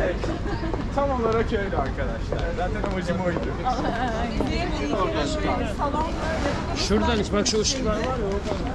İşte tam olarak öyle arkadaşlar. Zaten amacım oydu. Şuradan hiç bak şu ışıklar var ya oradan.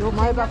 有买的。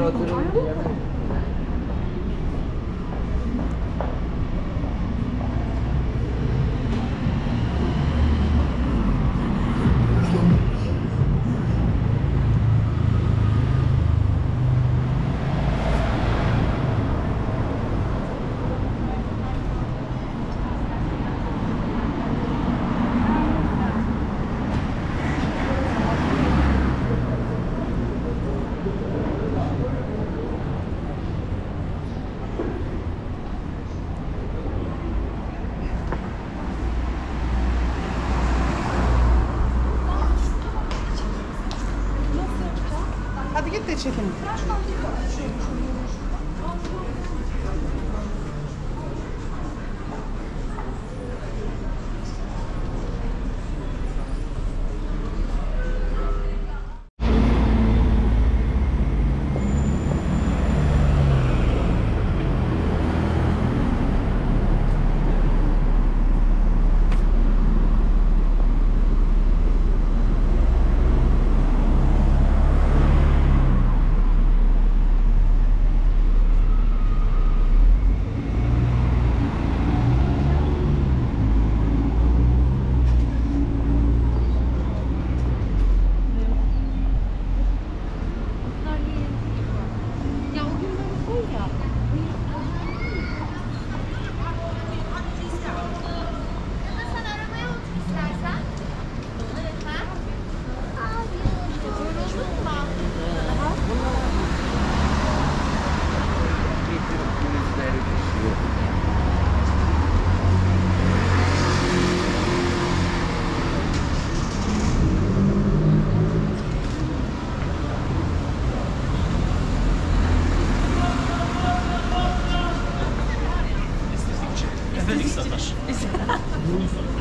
outro. chicken. Felix sataş.